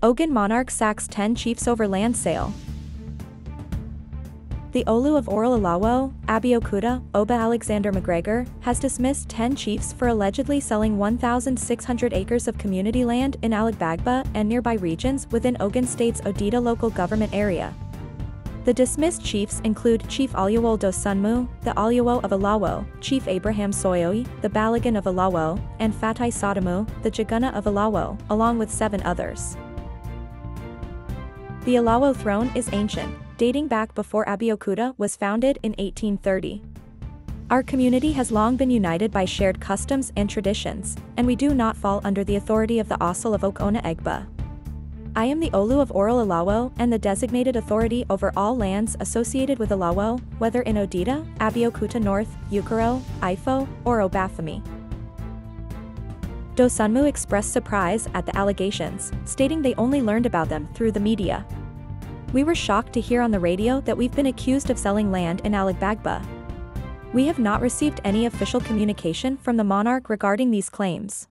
Ogun monarch sacks 10 chiefs over land sale. The Olu of Oral Alawo, Abeokuta, Oba Alexander McGregor, has dismissed 10 chiefs for allegedly selling 1,600 acres of community land in Alagbagba and nearby regions within Ogun State's Odeda local government area. The dismissed chiefs include Chief Aluwol Dosunmu, the Aluwo of Alawo, Chief Abraham Soyoi, the Balogun of Alawo, and Fatai Sadamu, the Jaguna of Alawo, along with seven others. The Alawo throne is ancient, dating back before Abeokuta was founded in 1830. Our community has long been united by shared customs and traditions, and we do not fall under the authority of the Osile of Oke-Ona Egba. I am the Olu of Oral Alawo and the designated authority over all lands associated with Alawo, whether in Odeda, Abeokuta North, Ukoro, Ifo, or Obafemi. Dosunmu expressed surprise at the allegations, stating they only learned about them through the media. We were shocked to hear on the radio that we've been accused of selling land in Alagbagba. We have not received any official communication from the monarch regarding these claims.